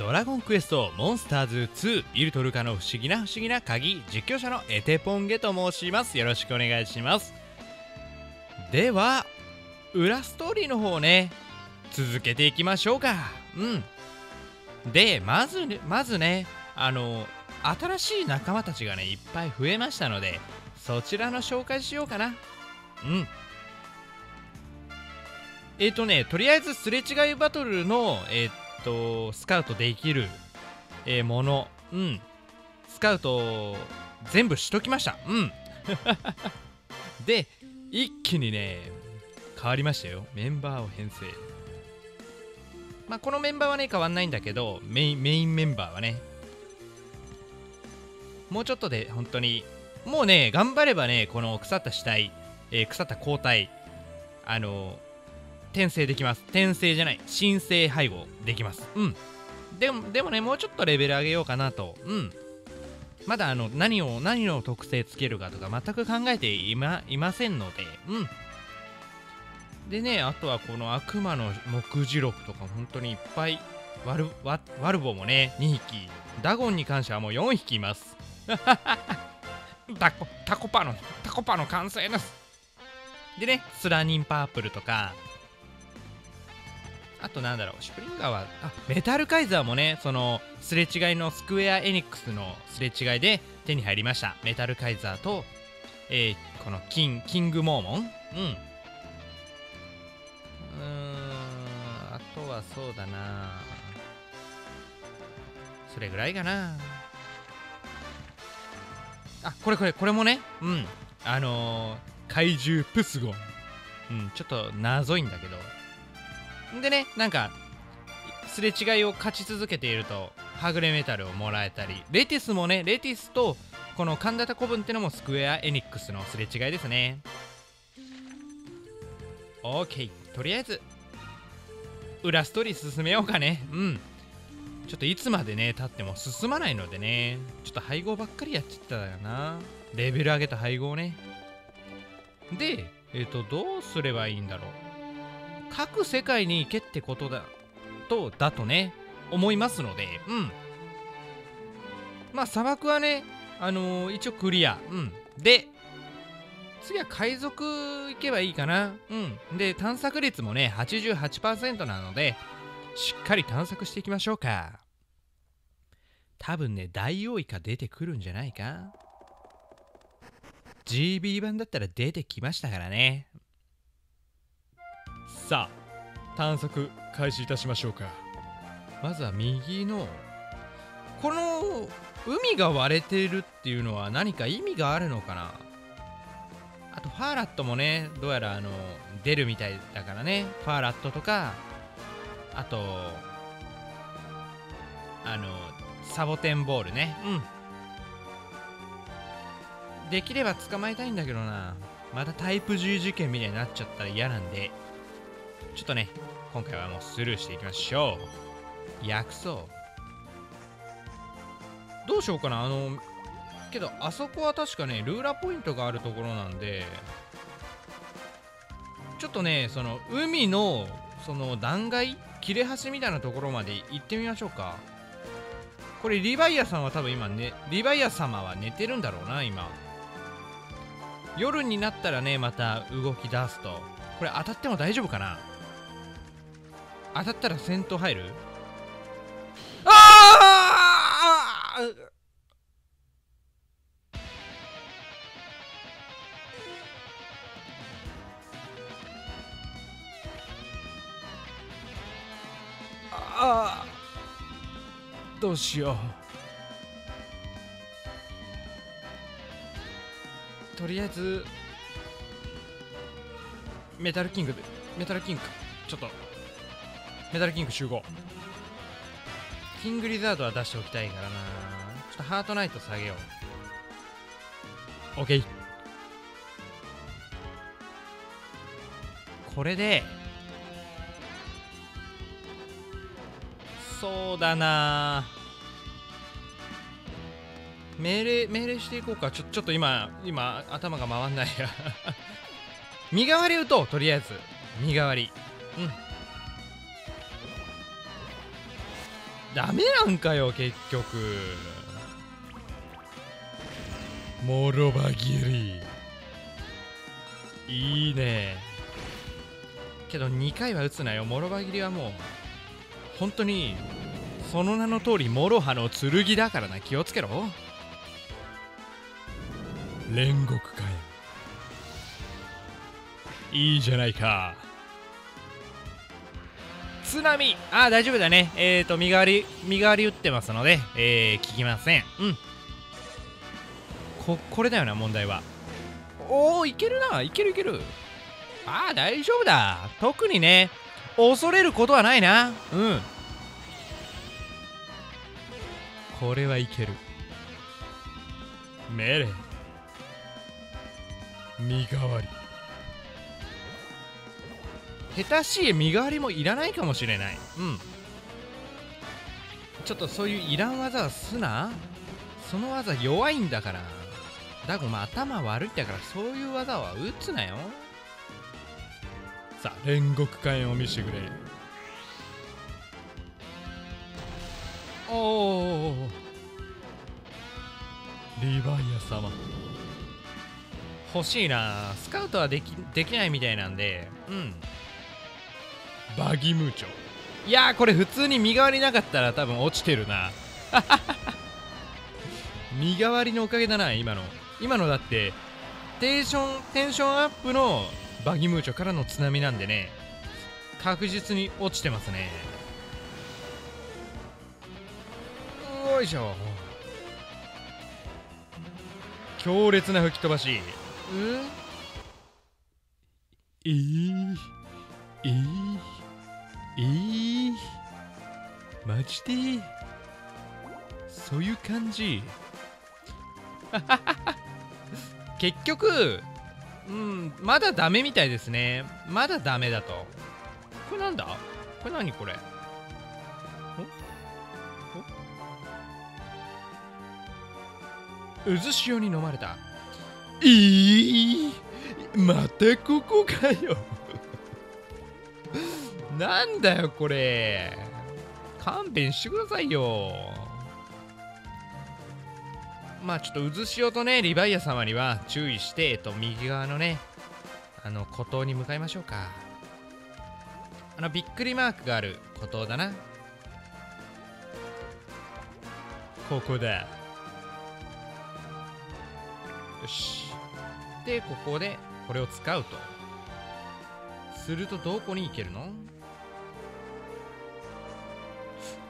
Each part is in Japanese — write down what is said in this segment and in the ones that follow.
ドラゴンクエストモンスターズ2イルトルカの不思議な不思議な鍵実況者のエテポンゲと申します。よろしくお願いします。では裏ストーリーの方ね続けていきましょうか。うん。でまずねまずねあの新しい仲間たちがねいっぱい増えましたのでそちらの紹介しようかな。うん。えっ、ー、とねとりあえずすれ違いバトルのえっ、ー、とスカウトできる、えー、もの。うん。スカウト全部しときました。うん。で一気にね変わりましたよ。メンバーを編成。まあこのメンバーはね変わんないんだけどメインメインメンバーはね。もうちょっとで本当に。もうね頑張ればねこの腐った死体、えー、腐った抗体あの転生できます。転生じゃない。新生配合できます。うん。でもでもねもうちょっとレベル上げようかなと。うん。まだあの何を何の特性つけるかとか全く考えていまいませんので。うん。でねあとはこの悪魔の目次録とか本当にいっぱいワルワワルボもね2匹。ダゴンに関してはもう4匹います。タコタコパのタコパの完成です。でねスラニンパープルとかあとなんだろうシュプリンガーはあメタルカイザーもねそのすれ違いのスクエア・エニックスのすれ違いで手に入りました。メタルカイザーと、えー、このキンキングモーモン？うん。うーんあとはそうだな。それぐらいかな。あこれこれこれもねうん。あのー、怪獣プスゴ。ンうんちょっと謎いんだけど。でねなんかすれ違いを勝ち続けているとはぐれメタルをもらえたりレティスもねレティスとこの神田古文ってのもスクエア・エニックスのすれ違いですね。OK とりあえず裏ストーリー進めようかね。うん。ちょっといつまでね経っても進まないのでね。ちょっと配合ばっかりやっちゃったよな。レベル上げた配合ね。でえっ、ー、とどうすればいいんだろう。各世界に行けってことだとだとね思いますのでうん。まあ砂漠はねあのー、一応クリア。うん。で次は海賊行けばいいかな。うん。で探索率もね88%なのでしっかり探索していきましょうか。多分ねダイオウイカ出てくるんじゃないか。GB 版だったら出てきましたからね。さあ探索開始いたしましょうか。まずは右のこの海が割れてるっていうのは何か意味があるのかな。あとファーラットもねどうやらあの出るみたいだからね。ファーラットとかあとあのサボテンボールね。うん。できれば捕まえたいんだけどな。またタイプ10事件みたいになっちゃったら嫌なんでちょっとね今回はもうスルーしていきましょう。薬草。どうしようかな。あのけどあそこは確かねルーラポイントがあるところなんでちょっとねその海のその断崖切れ端みたいなところまで行ってみましょうか。これリヴァイアさんは多分今ねリヴァイア様は寝てるんだろうな今。夜になったらねまた動き出すと。これ当たっても大丈夫かな？当たったら戦闘入る？あああどうしよう。とりあえずメタルキングメタルキングちょっと。メタルキング集合。キングリザードは出しておきたいからな。ちょっとハートナイト下げよう。OK これでそうだな。命令命令していこうか。ちょちょっと今今頭が回んないや。身代わり打とうとりあえず。身代わり。うん。ダメなんかよ結局。モロバギリいいね。けど2回は打つなよ。モロバギリはもう本当にその名の通り諸刃の剣だからな。気をつけろ。煉獄かよ。いいじゃないか。津波。ああ大丈夫だね。えっ、ー、と身代わり身代わり打ってますのでえー、聞きません。うん。ここれだよな問題は。おおいけるな。いけるいける。ああ大丈夫だ。特にね恐れることはないな。うん。これはいける。メレ身代わり下手しい身代わりもいらないかもしれない。うん。ちょっとそういういらん技はすな。その技弱いんだから。だごま頭悪いんだからそういう技は打つなよ。さあ煉獄火炎を見せてくれ。おおリヴァイア様。欲しいな。スカウトはできできないみたいなんで。うんバギムーチョ。いやこれ普通に身代わりなかったら多分落ちてるな。身代わりのおかげだな今の。今のだってテンションテンションアップのバギムーチョからの津波なんでね。確実に落ちてますね。よいしょ。強烈な吹き飛ばし。うん？えー、えー、えー、マジで？そういう感じ。結局うんまだダメみたいですね。まだダメだと。これなんだ？これ何これ？渦潮に飲まれた。えー、またここかよ。なんだよこれ。勘弁してくださいよ。まあちょっと渦潮とねリヴァイア様には注意してえっと右側のねあの孤島に向かいましょうか。あのびっくりマークがある孤島だな。ここだ。よし。でここでこれを使うと。するとどこに行けるの？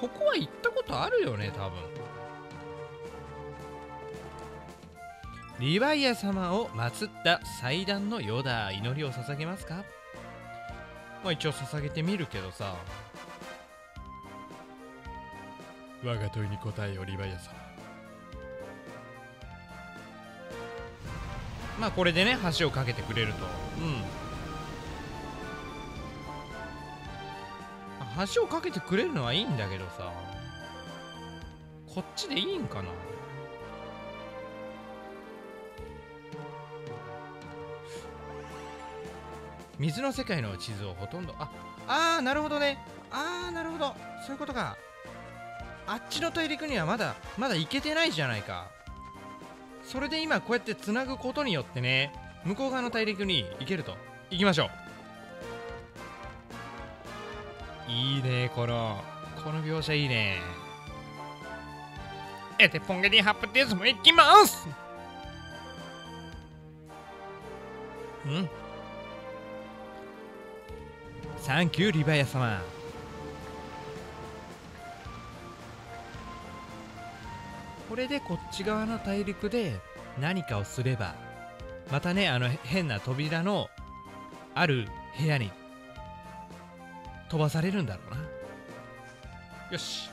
ここは行ったことあるよね多分。リヴァイア様を祀った祭壇のようだ。祈りを捧げますか？まあ一応捧げてみるけどさ。我が問いに答えよリヴァイア様。まあこれでね橋を架けてくれると。うん。橋を架けてくれるのはいいんだけどさ。こっちでいいんかな？水の世界の地図をほとんど。ああーなるほどね。ああなるほど。そういうことか。あっちの大陸にはまだまだ行けてないじゃないか。それで今こうやってつなぐことによってね向こう側の大陸に行けると。行きましょう。いいねこのこの描写いいね。えてポンゲディハプディズも行きます。うん。サンキューリヴァイ様。これでこっち側の大陸で何かをすればまたねあの変な扉のある部屋に飛ばされるんだろうな。よし。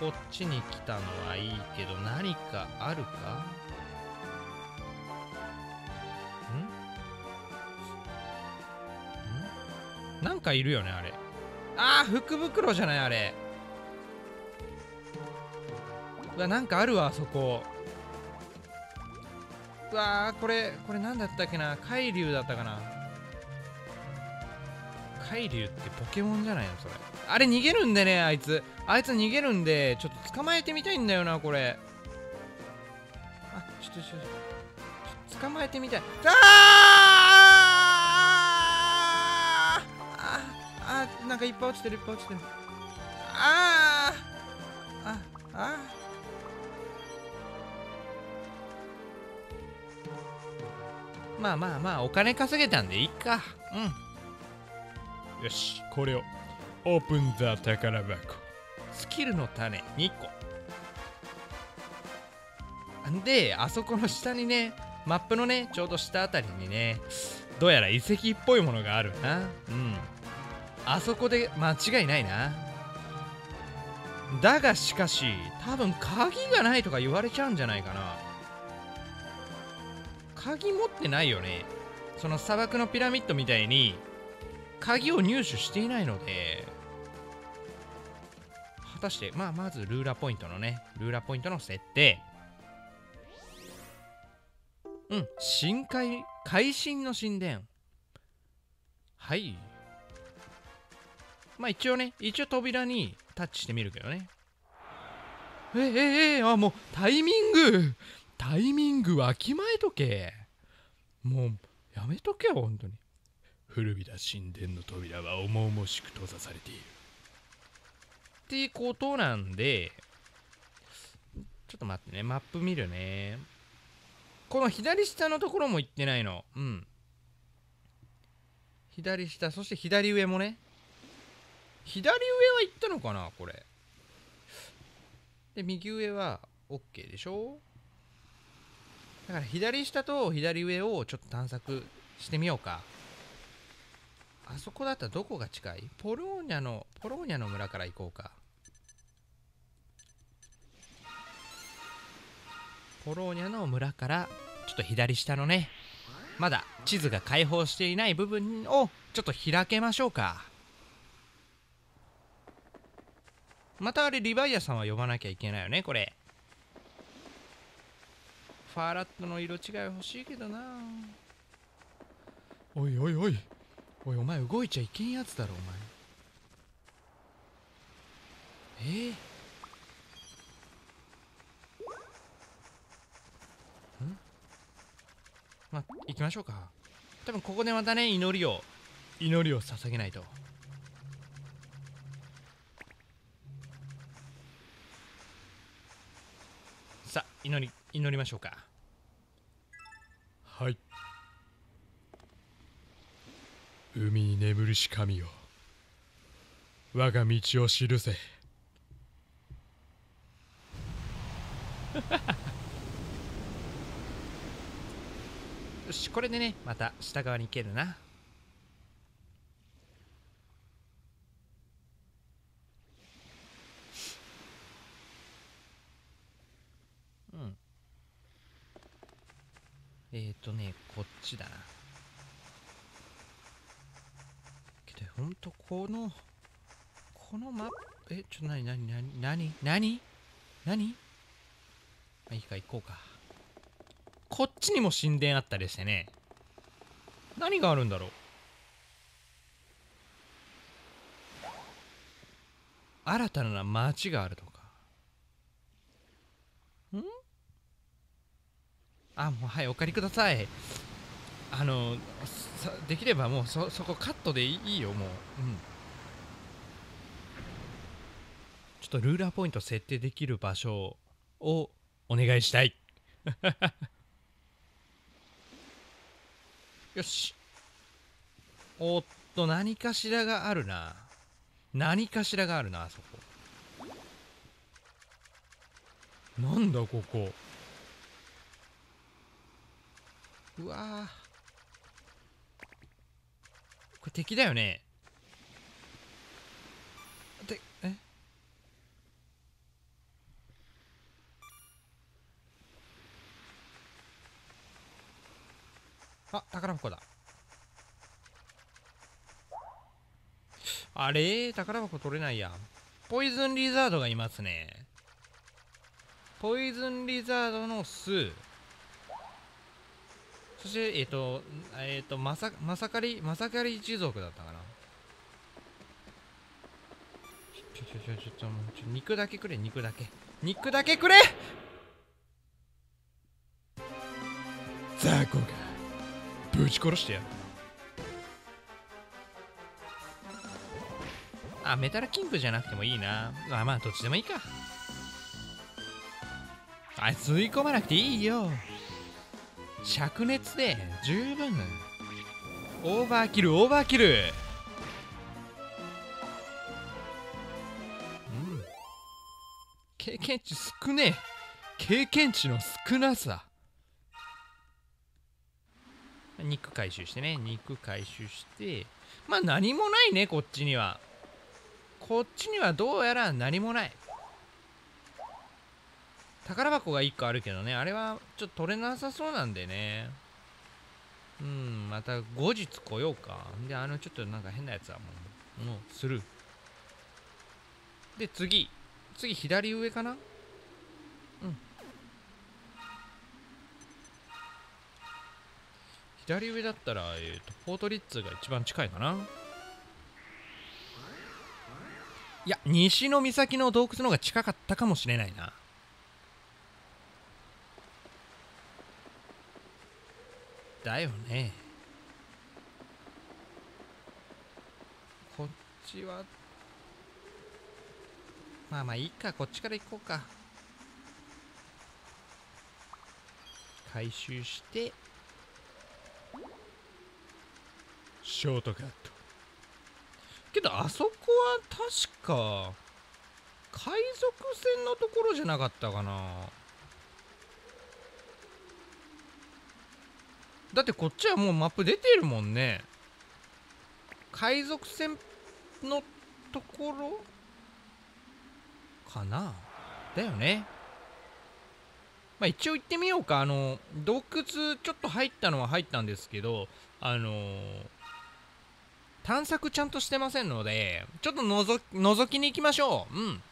こっちに来たのはいいけど何かあるか？ん？ん？なんかいるよねあれ。ああ福袋じゃないあれ。うわなんかあるわそこ。うわこれこれ何だったっけな？海竜だったかな？海竜ってポケモンじゃないのそれ。あれ逃げるんでねあいつ。あいつ逃げるんでちょっと捕まえてみたいんだよなこれ。あちょっとちょっと。ちょっと捕まえてみたい。あー!ああなんかいっぱい落ちてるいっぱい落ちてる。あー!ああまあまあまあお金稼げたんでいいか。うん。よしこれを。オープンザ宝箱スキルの種2個。んであそこの下にねマップのねちょうど下あたりにねどうやら遺跡っぽいものがあるな。うん。あそこで間違いないな。だがしかし多分鍵がないとか言われちゃうんじゃないかな。鍵持ってないよね。その砂漠のピラミッドみたいに鍵を入手していないので果たしてまあまずルーラーポイントのねルーラーポイントの設定。うん深海会心の神殿。はい。まあ一応ね一応扉にタッチしてみるけどね。えええあもうタイミング。タイミングわきまえとけ。もうやめとけよ本当に。古びた神殿の扉は重々しく閉ざされている。ってことなんでちょっと待ってねマップ見るね。この左下のところも行ってないの。うん。左下そして左上もね。左上は行ったのかなこれ。で右上は OK でしょ。だから左下と左上をちょっと探索してみようか。あそこだったらどこが近い？ポローニャのポローニャの村から行こうか。ポローニャの村からちょっと左下のねまだ地図が開放していない部分をちょっと開けましょうか。またあれリヴァイアさんは呼ばなきゃいけないよねこれ。ファーラットの色違い欲しいけどな。おいおいおい。おいお前動いちゃいけんやつだろお前。え？ー、ん？まあ行きましょうか。多分ここでまたね祈りを祈りを捧げないと。さあ祈り祈りましょうか。はい。海に眠るし神よ。我が道を記せ よしこれでねまた下側に行けるな。うん。えっ、ー、とねこっちだなけどほんとこのこのマップえちょっとなになになになになにまあいいか行こうか。こっちにも神殿あったりしてね。何があるんだろう。新たな町があるとか。ん？あもうはいお借りください。あのできればもうそそこカットでいいよもう。うん。ちょっとルーラーポイント設定できる場所をお願いしたい。よし。おっと何かしらがあるな。何かしらがあるなあそこ。なんだここ。うわこれ敵だよね。でえ？あ宝箱だ。あれ？宝箱取れないや。ポイズンリザードがいますね。ポイズンリザードの巣。そしてえっ、ー、とえっ、ー、とまさまさかりまさかり一族だったかな。ちょちょちょちょちょちょ肉だけくれ肉だけ肉だけくれ雑魚がぶち殺してやるあメタルキングじゃなくてもいいなあまあどっちでもいいかあ吸い込まなくていいよ灼熱で十分。オーバーキルオーバーキル。うん。経験値少ねえ。経験値の少なさ。肉回収してね。肉回収して。まあ何もないねこっちには。こっちにはどうやら何もない。宝箱が1個あるけどね。あれはちょっと取れなさそうなんでね。うんまた後日来ようか。であのちょっとなんか変なやつはもうもうする。で次。次左上かな？うん。左上だったら、えーと、ポートリッツが一番近いかな？いや西の岬の洞窟の方が近かったかもしれないな。だよね。こっちはまあまあいいか。こっちから行こうか。回収してショートカット。けどあそこは確か海賊船のところじゃなかったかな。だってこっちはもうマップ出てるもんね。海賊船のところ？かな？だよね。まあ一応行ってみようか。あの洞窟ちょっと入ったのは入ったんですけどあのー、探索ちゃんとしてませんのでちょっとのぞ覗きに行きましょう。うん。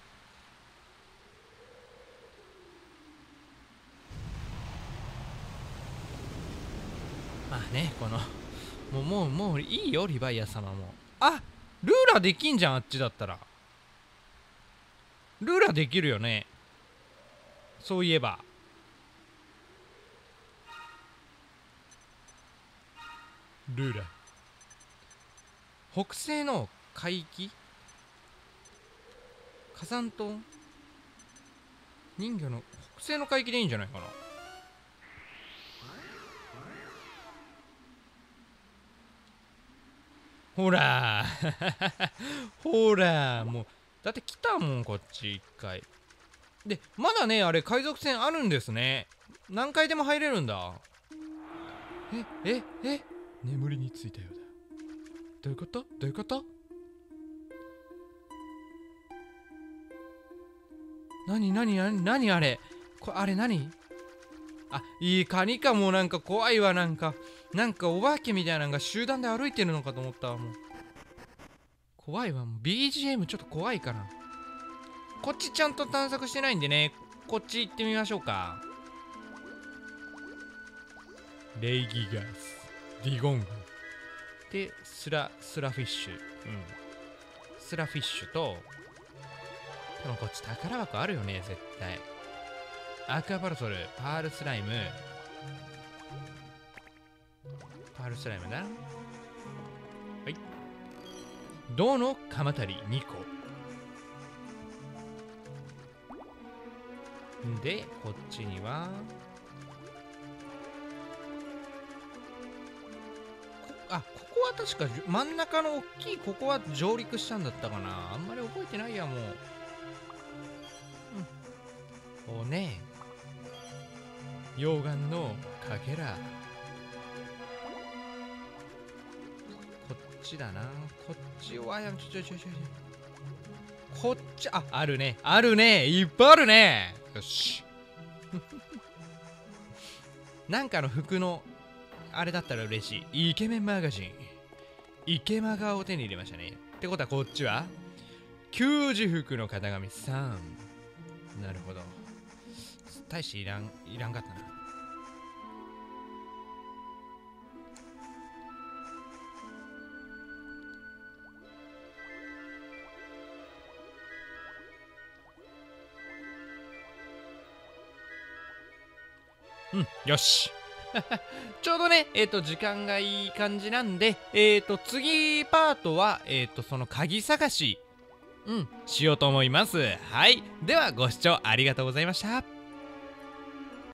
ねこのもうもうもういいよリヴァイア様も。あルーラできんじゃんあっちだったら。ルーラできるよね。そういえば。ルーラ。北西の海域？火山島？人魚の北西の海域でいいんじゃないかな。ほら。ほら。もうだって来たもんこっち一回。でまだねあれ海賊船あるんですね。何回でも入れるんだ。えええ？眠りについたようだ。どういうこと？どういうこと？何何何何あれ？こあれ何？あいいカニかも。なんか怖いわなんか。なんかお化けみたいなのが集団で歩いてるのかと思ったわもう。怖いわもう。BGM ちょっと怖いからこっちちゃんと探索してないんでね。こっち行ってみましょうか。レイギガス。ディゴングでスラスラフィッシュ。うん。スラフィッシュとでもこっち宝箱あるよね絶対。アクアパラソルパールスライム。パールスライムだ。はい。銅の鎌足り2個。でこっちにはあここは確か真ん中の大きいここは上陸したんだったかな。あんまり覚えてないやもう。うん。おね溶岩のかけら。ちだな。こっちはやちょちょちょちょこっちああるね。あるね。いっぱいあるね。よし。なんかの服のあれだったら嬉しい。イケメンマガジン。イケマガを手に入れましたね。ってことはこっちは？給仕服の型紙3なるほど。大していらんいらんかったなうんよし。ちょうどねえっ、と時間がいい感じなんでえっ、と次パートはえっ、とその鍵探し。うんしようと思います。はい。ではご視聴ありがとうございました。